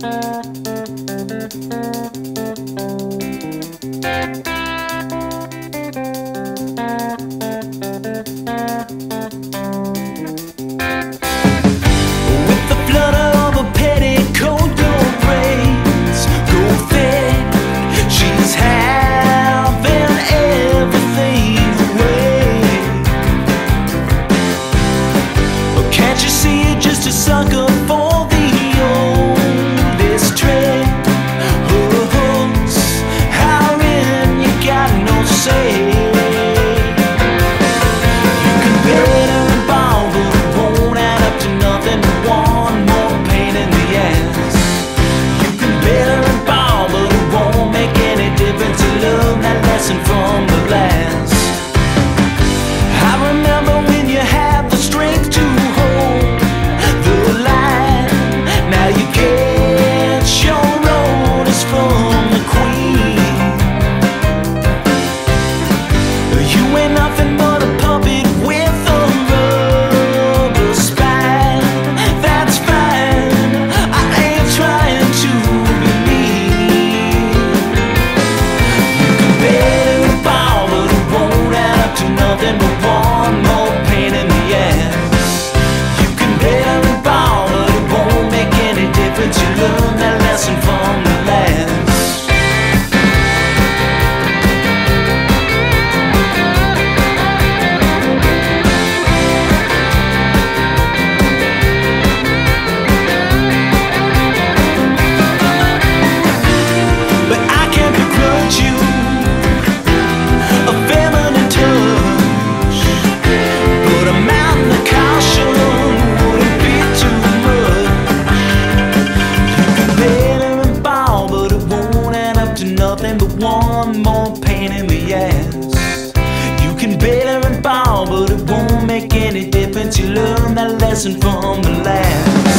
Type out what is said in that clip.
Thank you. the one more pain in the ass. You can bellar and bawl, but it won't make any difference. You learn that lesson from the last.